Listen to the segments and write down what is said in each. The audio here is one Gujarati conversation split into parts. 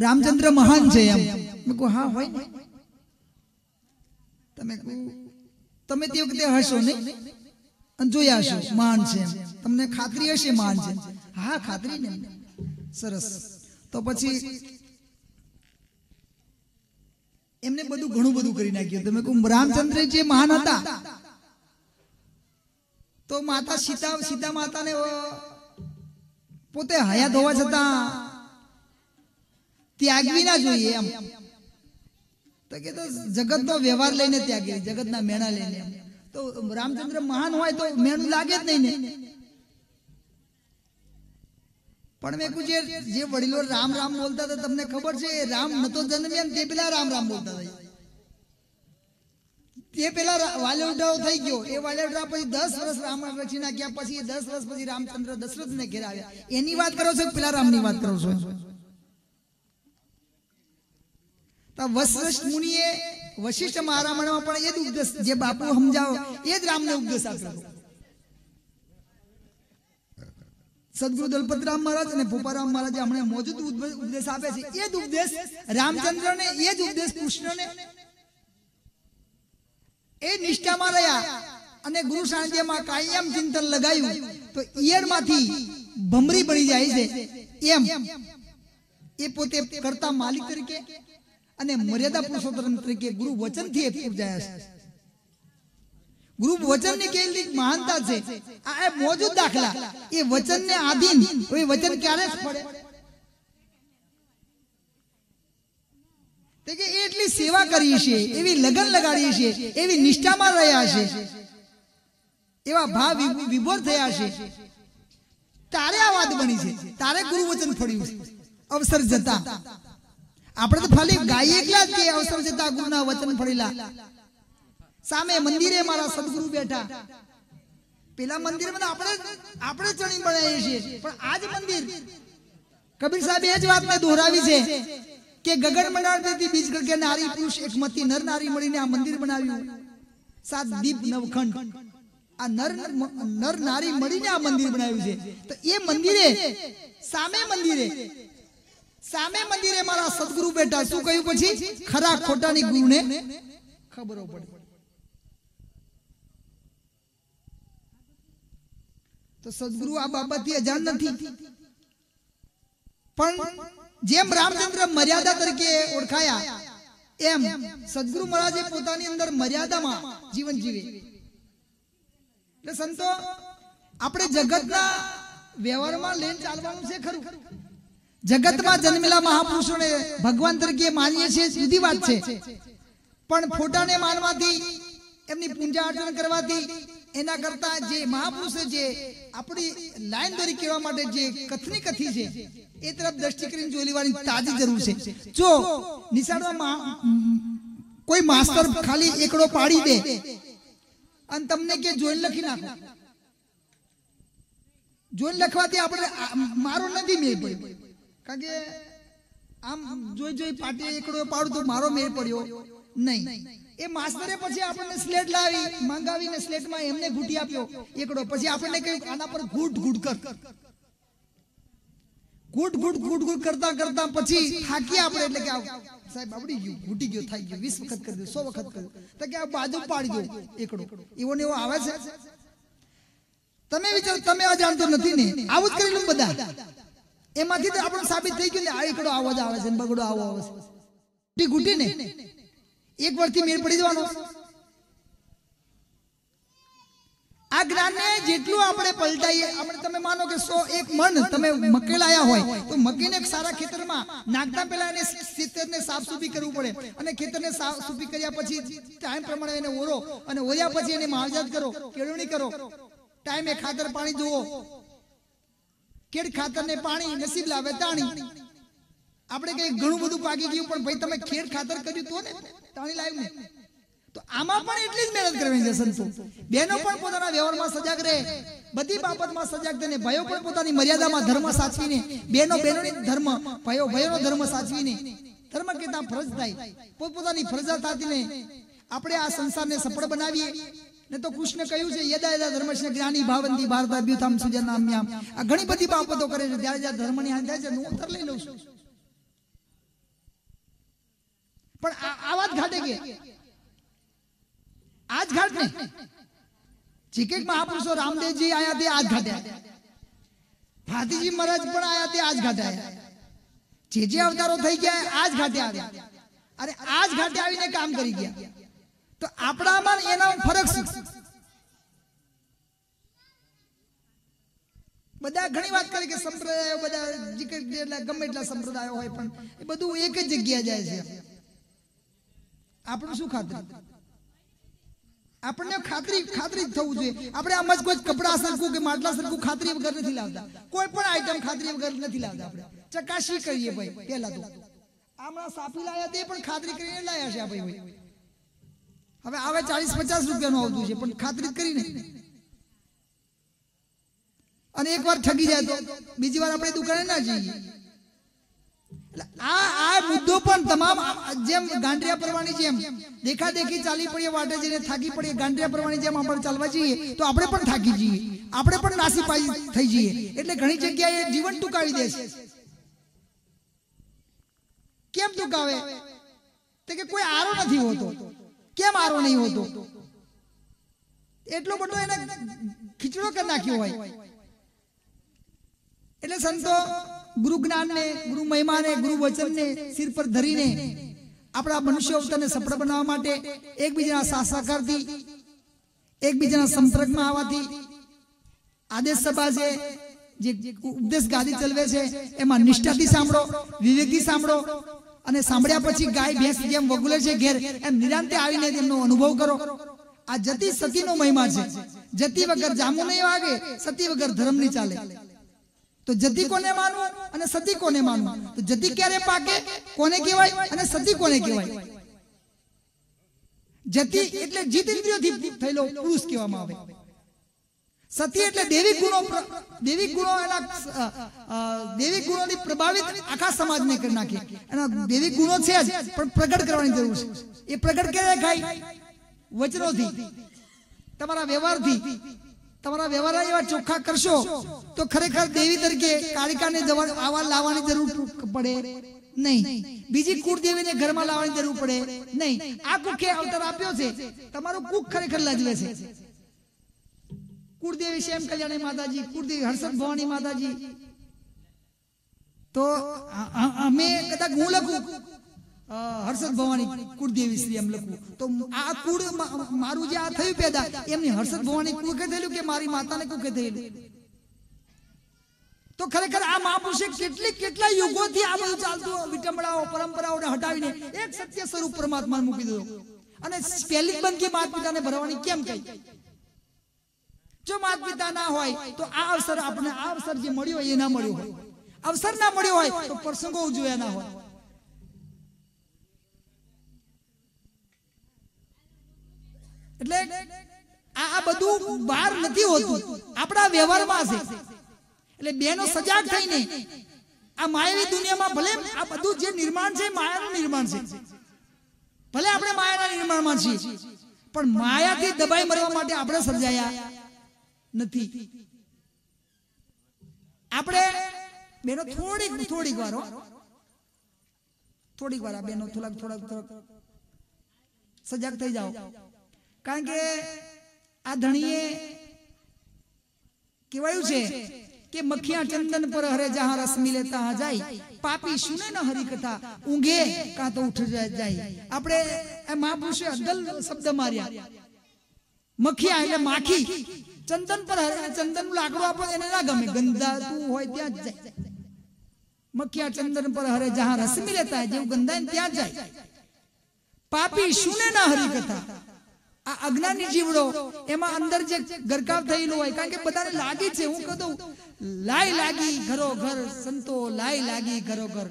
રામચંદ્ર મહાન છે એમ. મેં કહું હા હોય ને. તમે તમે તે વખતે હશો નહીં? અને જોયા હશો મહાન છે એમ. તમને ખાતરી હશે મહાન છે હા ખાતરી ને સરસ. તો પછી એમને બધું ઘણું બધું કરી નાખ્યું. તમે કહું રામચંદ્ર જે મહાન હતા. તો માતા સીતા સીતા માતાને પોતે હયાત હોવા છતાં ત્યાગવી ના જોઈએ એમ. તો કે તો જગતનો વ્યવહાર લઈને ત્યાગી, જગતના મેણા લઈને. તો રામચંદ્ર મહાન હોય તો મેણું લાગે જ નહીં ને. પણ મેં કહું જે વડીલો રામ રામ બોલતા હતા, તમને ખબર છે, એ રામ નતો જન્મ્યા તે પેલા રામ રામ બોલતા હતા. તે પેલા વાલેવડાઓ થઈ ગયો. એ વાલેવડા પછી દસ વર્ષ રામ રચી નાખ્યા, પછી દસ વર્ષ પછી રામચંદ્ર દશરથ ને ઘેર આવ્યા. એની વાત કરો છો પેલા રામની વાત કરો છો તો વશિષ્ઠ મુનિએ વશિષ્ઠ મહારામણમાં પણ એ જ ઉપદેશ, જે બાપુ સમજાવો, એ જ રામને ઉપદેશ આપ્યો સદગુરુ દલપતરામ મહારાજ અને ભોપારામ મહારાજ હમણે મોજૂદ ઉપદેશ આપે છે. એ જ ઉપદેશ રામચંદ્રને, એ જ ઉપદેશ કૃષ્ણને. એ નિષ્ઠામાં રહ્યા અને ગુરુ સાંજેમાં કાયમ ચિંતન લગાયું, તો ઈયરમાંથી ભમરી બની જાય છે. એમ. એ પોતે કરતા માલિક તરીકે અને મર્યાદા પુરુષોત્તમ તરીકે ગુરુ વચનથી એ પૂજાયા છે. ગુરુ વચનની કેટલી મહાનતા છે? આ એ મોજૂદ દાખલા. એ વચનને આધીન. એ વચન ક્યારે જ પડે? તે કે એટલી સેવા કરી છે એવી લગન લગાડી છે એવી નિષ્ઠામાં રહ્યા છે એવા ભાવ વિભોર થયા છે. તારે આ વાત બની છે. તારે ગુરુ વચન ફળ્યું છે. અવસર જતા. આપણે તો ખાલી ગાઈએ એકલા જ કે અવસર જતા ગુરુના વચન ફળેલા. સામે મંદિરે મારા સદગુરુ બેઠા. પેલા મંદિરમાં આપણે આપણે ચણી બનાવીએ છીએ, પણ આ જ મંદિર, કબીર સાહેબ એ જ વાત મેં દોહરાવી છે કે ગગન મંડાળથી બીજ કે નારી પુરુષ એકમતી નર નારી મળીને આ મંદિર બનાવ્યું. સાત દીપ નવખંડ. આ નર નર નારી મળીને આ મંદિર બનાવ્યું છે. તો એ મંદિરે, સામે મંદિરે સામે મંદિરે મારા સદગુરુ બેઠા. શું કહ્યું પછી? ખરા ખોટાની ગુરુને ખબરો પડી તો સદગુરુ આ બાબતથી અજાણ નથી. પણ જેમ રામચંદ્ર મર્યાદા તરીકે ઓળખાયા, એમ સદગુરુ મહારાજે પોતાની અંદર મર્યાદામાં જીવન જીવે. એટલે સંતો, આપણે જગતના વ્યવહારમાં લઈને ચાલવાનું છે ખરું. જગતમાં જન્મેલા મહાપુરુષોને ભગવાન તરીકે માનીએ છીએ જુદી વાત છે. પણ ફોટાને માનવાથી, એમની પૂજા અર્ચન કરવાથી, એના કરતા જે મહાપુરુષે જે આપણી લાઈન દોરી કહેવા માટે જે કથની કથી છે, એ તરફ દ્રષ્ટિ કરીને જોઈ લેવાની તાજી જરૂર છે. જો નિશાળમાં કોઈ માસ્તર ખાલી એકડો પાડી દે, અને તમને કે જોઈને લખી નાખો. જોઈને લખવાથી આપણે મારું નથી મેળ પડ્યો કારણ કે આમ જોઈ જોઈ પાટી એકડો પાડું તો મારો મેળ પડ્યો. નહીં. એ માસ્તરે પછી આપણને સ્લેટ લાવી મંગાવીને સ્લેટમાં એમને ઘૂંટી આપ્યો. એકડો. પછી આપણને કહ્યું આના પર ઘૂટ ઘૂટ કર. ઘૂટ ઘૂટ ઘૂટ ઘૂટ કરતા કરતા પછી થાકી આપણે એટલે કે આ સાહેબ આવડી ગયું ઘૂટી ગયો થઈ ગયો વીસ વખત કરી દો સો વખત કરી દો. તો કે આ બાજુ પાડી દો એકડો. એવો ને એવો આવે છે? તમે વિચારો તમે અજાણતો નથી ને? આવું જ કરેલું બધા. એમાંથી તો આપણને સાબિત થઈ ગયું ને, આ એકડો આવો જ આવે છે બગડો આવો આવે છે. ટી ઘૂટી ને? એક વર્ષથી મેળ પડી જવાનો. આ જ્ઞાનને જેટલું આપણે પલટાઈએ, આપણે તમે માનો કે સો એક મન તમે મકેલાયા હોય, તો મકીને સારા ખેતરમાં નાખતા પહેલા એને ખેતરને સાફ સુફી કરવું પડે. અને ખેતરને સાફ સુફી કર્યા પછી ટાઈમ પ્રમાણે એને ઓરો અને ઓર્યા પછી એને માવજાત કરો, કેળવણી કરો. ટાઈમે ખાતર પાણી જુઓ. કેડ ખાતરને પાણી નસીબ લાવે તાણી. આપણે કઈ ઘણું બધું પાકી ગયું, પણ ભાઈ તમે ખેડ ખાતર કર્યું તો ને? તાણી લાવ્યું ને? તો આમાં પણ એટલી જ મહેનત કરવી છે સંતો. બહેનો પણ પોતાના વ્યવહારમાં સજાગ રહે, બધી બાબતમાં સજાગ થઈને ભાઈઓ પણ પોતાની મર્યાદામાં ધર્મ સાચવીને બહેનો બહેનોની ધર્મ, ભાઈઓ ભાઈઓનો ધર્મ સાચવીને, ધર્મ કેતા ફરજ થાય. પોતપોતાની ફરજા થતીને આપણે આ સંસારને સફળ બનાવીએ. ને તો કૃષ્ણ કહ્યું છે, યદા યદા ધર્મશ્ય જ્ઞાની ભાવંતી ભારત અભ્યુથામ સુજનામ્યામ. આ ઘણી બધી બાબતો કરે છે જ્યારે જ્યારે ધર્મની હાનિ થાય હું ઉત્તર લઈ લઉં છું. પણ આ વાત ઘાટે કે? આજ ઘાટ ને જે મહાપુરુષો રામદેવજી આયા તે આજ ઘાટે. ભાતીજી મહારાજ પણ આયા તે આજ ઘાટે આયા. જે જે અવતારો થઈ ગયા આજ ઘાટે આવ્યા. અરે આજ ઘાટે આવીને કામ કરી ગયા. તો આપણામાં એના ફરક શું? બધા ઘણી વાત કરી કે સંપ્રદાયો બધા જેટલા ગમે એટલા સંપ્રદાયો હોય પણ એ બધું એક જ જગ્યા જાય છે. આપણું શું ખાતરી? આપણને ખાતરી ખાતરી થવું જોઈએ. આપણે આમ જ કોઈ કપડા સરખું કે માટલા સરખું ખાતરી વગર નથી લાવતા. કોઈ પણ આઈટમ ખાતરી વગર નથી લાવતા આપણે. ચકાસી કરીએ ભાઈ, પહેલા તો. હમણાં સાપી લાયા તે પણ ખાતરી કરીને લાયા છે ભાઈ ભાઈ. હવે આવે ચાલીસ પચાસ રૂપિયાનું આવતું છે, પણ ખાતરી કરીને. અને એકવાર ઠગી જાય તો બીજી વાર આપણે દુકાને ના જઈએ. આ આ મુદ્દો પણ તમામ જેમ ગાંઠિયા પરવાની જેમ દેખા દેખી ચાલી પડીએ, વાટે જઈને થાકી પડીએ, ગાંઠિયા પરવાની જેમ આપણે ચાલવા જઈએ, તો આપણે પણ થાકી જઈએ. આપણે પણ નાસી પાઈ થઈ જઈએ. એટલે ઘણી જગ્યાએ જીવન ટૂંકાવી દે છે. કેમ ટૂંકાવે? તે કે કોઈ આરો નથી હોતો. કેમ આરો નહીં હોતો? એટલો બધો એને ખીચડો કરી નાખ્યો હોય. એટલે સંતો ગુરુ જ્ઞાનને, ગુરુ મહિમાને, ગુરુ વચનને સિર પર ધરીને આપણા મનુષ્ય અવતારને સફળ બનાવવા માટે એકબીજાના સાસાકારથી એકબીજાના સંપર્કમાં આવવાથી આદેશ સભા છે, જે ઉપદેશ ગાદી ચલવે છે, એમાં નિષ્ઠાથી સાંભળો, વિવેકથી સાંભળો અને સાંભળ્યા પછી ગાય ભેંસ જેમ વગુલે છે ઘેર એમ નિરાંતે આવીને તેમનો અનુભવ કરો. આ જતી સતીનો મહિમા છે. જતી વગર જામુ નહીં વાગે સતી વગર ધર્મ નહીં ચાલે. તો જતી કોને માનવું અને સતી કોને માનવું? તો જતી ક્યારે પાકે કોને કહેવાય અને સતી કોને કહેવાય? જતી એટલે જીત ઇન્દ્રિયોથી થયેલો પુરુષ કહેવામાં આવે. સતી એટલે દેવી ગુણો દેવી ગુણો એના દેવી ગુણોની પ્રભાવિત આખા સમાજને કરી નાખી. એના દેવી ગુણો છે જ, પણ પ્રગટ કરવાની જરૂર છે. એ પ્રગટ ક્યારે થાય? વચનોથી. તમારા વ્યવહારથી. તમારા વ્યવહાર એવા ચોખ્ખા કરશો, તો ખરેખર દેવી તરીકે કાળિકાને જવા, આવા લાવવાની જરૂર પડે નહીં. બીજી કુળદેવીને ઘરમાં લાવવાની જરૂર પડે નહીં. આ કુખે અવતાર આપ્યો છે. તમારું કુખ ખરેખર લજવે છે. કુળદેવી શ્યામ કલ્યાણી માતાજી, કુળદેવી હર્ષદ ભવાની માતાજી. તો અમે કદાચ હું લખું? હર્ષદ ભવાની કુળદેવી શ્રી એમ લખું. તો આ કુળ મારું જે આ થયું પેદા, એમની હર્ષદ ભવાની કુકે થયેલું કે મારી માતાને કુકે થયેલું? તો ખરેખર આ મહાપુરુષે કેટલી કેટલા યુગોથી આ બધું ચાલતું વિટંબડાઓ પરંપરાઓને હટાવીને એક સત્ય સ્વરૂપ પરમાત્મા મૂકી દીધો. અને પહેલી બંદગી માતા પિતાને ભરવાની કેમ કહી જો માતા પિતા ના હોય, તો આ અવસર આપણે આ અવસર જે મળ્યો હોય એ ના મળ્યો હોય. અવસર ના મળ્યો હોય, તો પ્રસંગો ઉજવ્યા ના હોય. એટલે આ બધું બહાર નથી હોતું. આપણા વ્યવહારમાં છે. એટલે બેનો સજાગ થઈને આ માયાની દુનિયામાં ભલે આ બધું જે નિર્માણ છે, માયાનું નિર્માણ છે. ભલે આપણે માયાના નિર્માણમાં છીએ, પણ માયાથી દબાઈ મરવા માટે આપણે સર્જાયા. નથી. આપણે બેનો થોડીક થોડીક વાર. થોડીક વાર આ બેનો થોડાક થોડાક થોડાક. સજાગ થઈ જાઓ. કારણ કે આ ધણીએ કહેવાયું છે કે મખિયા ચંદન પર હરે જહા રસ મિલે તહા જાય. પાપી સુને ન હરી કથા. ઊંઘે કાં તો ઉઠ જાય. આપણે મહાપુરુષે અદલ શબ્દ માર્યા. મખિયા એટલે માખી. ચંદન પર ચંદનનું લાકડું આપો એને ના ગમે. ગંધાતું હોય ત્યાં જ જાય. મખિયા ચંદન પર હરે જહાં રસમી મિલે જેવું ગંદા ત્યાં જાય. પાપી શુને ના હરી કથા આ અજ્ઞાની જીવડો એમાં અંદર જે ગરકાવ થયેલું હોય કારણ કે બધાને લાગી છે હું કહું લાઈ લાગી ઘરો ઘર સંતો લાય લાગી ઘરો ઘર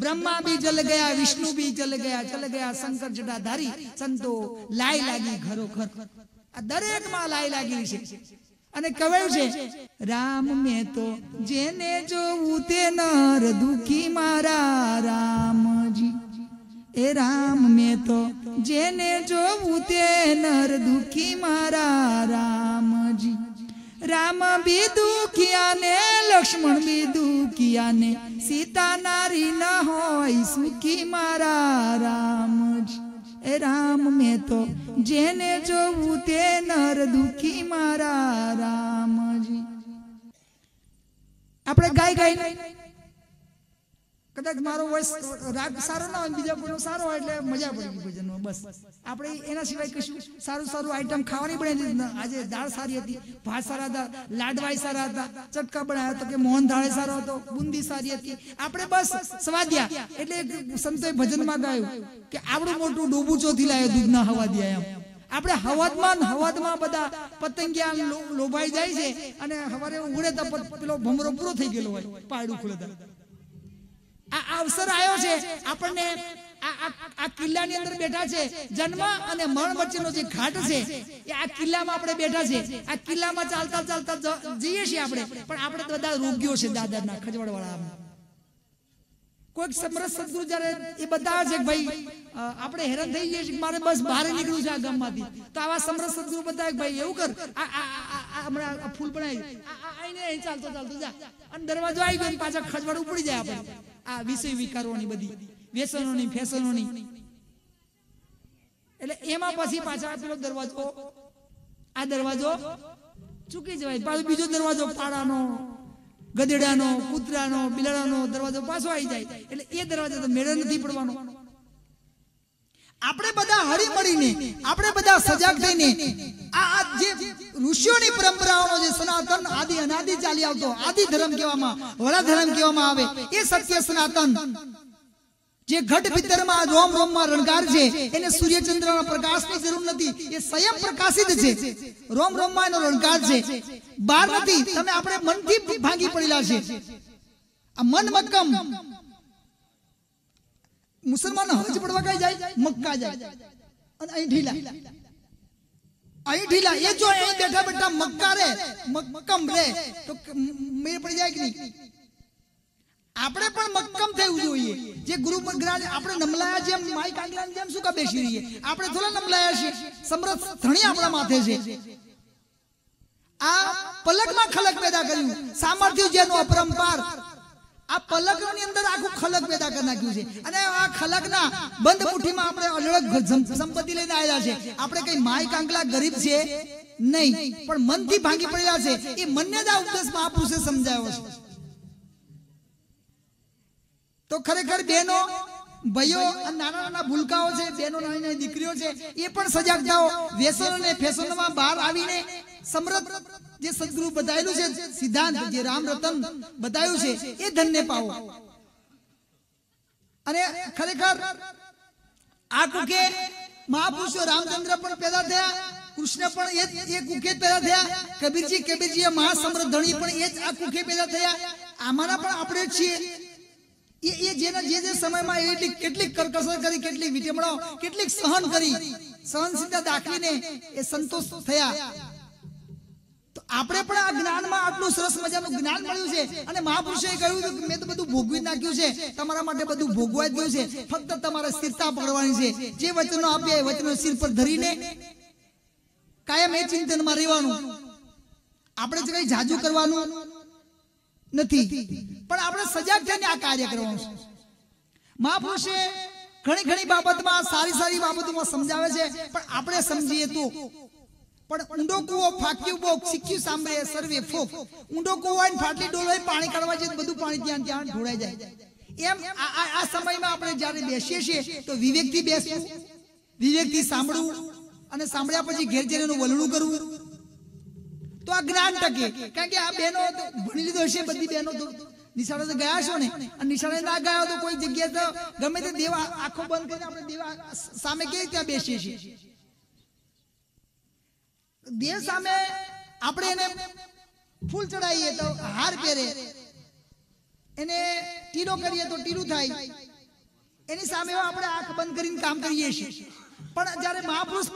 બ્રહ્મા બી જલ ગયા વિષ્ણુ બી જલ ગયા ચલ ગયા શંકર જટાધારી સંતો લાય લાગી ઘરો ઘર આ દરેકમાં લાઈ લાગી છે. અને કવાયું છે, રામ મેં તો જેને જોવું તે નર દુખી મારા રામજી. એ રામ મેં તો જેને જોવું તે નર દુખી મારા રામજી. રામ બી દુખિયા ને લક્ષ્મણ બી દુખિયા ને સીતા નારી ન હોય સુખી મારા રામજી એ રામ મેં તો જેને જોવું તે નર દુખી મારા રામજી. આપણે ગાય ગાય કદાચ મારો વોઇસ રાગ સારો ના હોય બીજા કોઈનો સારો હોય એટલે મજા પડી ગઈ બસ. આપણે એના સિવાય કશું સારું સારું આઈટમ ખાવાની પણ આજે દાળ સારી હતી, ભાત સારા હતા લાડવાઈ સારા હતા, ચટકા બનાવ્યા તો કે મોહન દાળે સારો હતો, બુંદી સારી હતી. આપણે બસ સ્વાદ્યા એટલે સંતોએ ભજનમાં ગાયું કે આવડું મોટું ડોબું ચોથી લાયો દૂધના હવા દિયા એમ. આપણે હવાદમાં હવાદમાં બધા પતંગિયા લોભાઈ જાય છે અને હવારે ઉડે તો પેલો ભમરો પૂરો થઈ ગયેલો હોય, પાયડું ખુલે. આ અવસર આવ્યો છે. આપણને આ કિલ્લાની અંદર બેઠા છે. જન્મ અને મરણ વચ્ચેનો જે ઘાટ છે, એ આ કિલ્લામાં આપણે બેઠા છે. આ કિલ્લામાં ચાલતા ચાલતા જઈએ છીએ આપણે. પણ આપણે બધા રોગ્યો છે દાદરના ખજવાડવાળા કોઈક સમરસ સદગુરુ જયારે એ બતાવે છે ભાઈ આપણે હેરાન થઈ જઈએ છીએ મારે બસ બહાર નીકળવું છે આ ગામમાંથી. તો આવા સમરસ સદગુરુ બધા ભાઈ, એવું કર. હમણાં ફૂલ બનાવી ચાલતો ચાલતો જા. અને દરવાજો આવી ગયો પાછા ખજવાડ ઉપડી જાય આપણે આ વિષય વિકારોની બધી, વ્યસનોની ફેશનોની એટલે એમાં પછી પાછા પેલો દરવાજો, આ દરવાજો ચૂકી જવાય. પાછો બીજો દરવાજો પાડાનો ગધેડાનો, કૂતરાનો, બિલાડાનો દરવાજો પાછો આવી જાય. એટલે એ દરવાજો તો મેળે નથી પડવાનો. આપણે બધા હળી મળીને આપણે બધા સજાગ થઈને, આ જે ઋષિઓની પરંપરાઓનો જે સનાતન આદિ અનાદિ ચાલી આવતો, આદિ ધર્મ કહેવામાં, વડા ધર્મ કહેવામાં આવે, એ સત્ય સનાતન. જે ઘટ ભીતરમાં રોમ રોમમાં રણગાર છે, એને સૂર્યચંદ્રના પ્રકાશની જરૂર નથી, એ સ્વયં પ્રકાશિત છે. રોમ રોમમાં એનો રણગાર છે. બહાર નથી તમે આપણે મનથી ભાંગી પડેલા છે. આ મન મક્કમ મુસલમાન હજ પડવા કઈ જાય? મક્કા જાય. અને અહીં ઢીલા. અહીં ઢીલા. એ જો બેઠા બેઠા મક્કા રે, મક્કમ રે, તો મેળ પડી જાય કે નહીં? આપણે પણ મક્કમ થવું જોઈએ. જે ગુરુ ગ્રાજ આપણે નમલાયા જેમ માઈક આંગલા જેમ શું કા બેસી રહીએ? આપણે થોડા નમલાયા છીએ. સમરથ ધણી આપણા માથે છે. આ પલકમાં ખલક પેદા કર્યું. સામર્થ્ય જેનું અપરંપાર આ પલકની અંદર આખું ખલક પેદા કરી નાખ્યું છે. અને આ ખલકના બંધ મુઠ્ઠીમાં આપણે અઢળક સંપત્તિ લઈને આવ્યા છે. આપણે કઈ માય કાંકલા ગરીબ છે? નહીં. પણ મનથી ભાંગી પડેલા છે. એ મનને જ આ ઉપદેશ મહાપુરુષે સમજાયો છે? તો ખરેખર બેનો ભાઈઓ નાના નાના ભૂલકાઓ છે બેનો નાની નાની દીકરીઓ છે, એ પણ સજાગ થાઓ વ્યસનો અને ફેશનોમાં બહાર આવીને સમૃદ્ધ જે સદગુરુ બતાવેલું છે, સિદ્ધાંત જે રામ રતન બતાવ્યું છે, એ ધનને પાવો. અને ખરેખર, આ કુકે મહાપુરુષો રામચંદ્ર પણ પેદા થયા, કૃષ્ણ પણ એ કુકે પેદા થયા, કબીરજી કબીરજી મહાસમૃદ્ધ ધણી પણ એ જ આ કુકે પેદા થયા. આમાંના પણ આપણે છીએ. એ એ જેના, જે જે સમયમાં એટલી કેટલીક કરકસર કરી કેટલીક વિટમણાઓ કેટલીક સહન કરી, સહનશીલતા દાખવીને એ સંતોષ થયા. આપણે પણ આ જ્ઞાનમાં આટલું સરસ મજાનું જ્ઞાન મળ્યું છે. અને મહાપુરુષે કહ્યું કે મેં તો બધું ભોગવી નાખ્યું છે. તમારા માટે બધું ભોગવાઈ ગયું છે. ફક્ત તમારે સ્થિરતા પકડવાની છે. જે વચનો આપ્યા એ વચનો સિર પર ધરીને કાયમ એ ચિંતનમાં રહેવાનું. આપણે જ કઈ જાજુ કરવાનું નથી. પણ આપણે સજાગ થઈને આ કાર્ય કરવાનું છે. મહાપુરુષે ઘણી ઘણી બાબતમાં સારી સારી બાબતોમાં સમજાવે છે. પણ આપણે સમજીએ તો પણ ઊંડો કૂવો ફાક્યું બોક શીખ્યું સાંભળે, સર્વે ફોક. ઊંડો કૂવો હોય ફાટલી ડોલ પાણી કાઢવા જઈએ બધું પાણી ત્યાં ત્યાં ઢોળાઈ જાય. એમ આ સમયમાં આપણે જ્યારે બેસીએ છીએ, તો વિવેકથી બેસવું, વિવેકથી સાંભળવું અને સાંભળ્યા પછી ઘેર જઈને એનું વલણું કરવું. તો આ જ્ઞાન ટકે. કારણ કે આ બહેનો ભણી લીધો હશે, બધી બહેનો તો નિશાળે તો ગયા છો ને. અને નિશાળે ના ગયા તો કોઈ જગ્યાએ તો ગમે તે દેવા આંખો બંધ કરીને આપણે દેવા સામે કેવી ત્યાં બેસીએ છીએ? દેવ સામે આપણે એને ફૂલ ચડાવીએ તો હાર પહેરે. એને ટીરો કરીએ તો ટીરું થાય. એની સામે આપણે આંખ બંધ કરીને કામ કરીએ છીએ. પણ જ્યારે મહાપુરુષ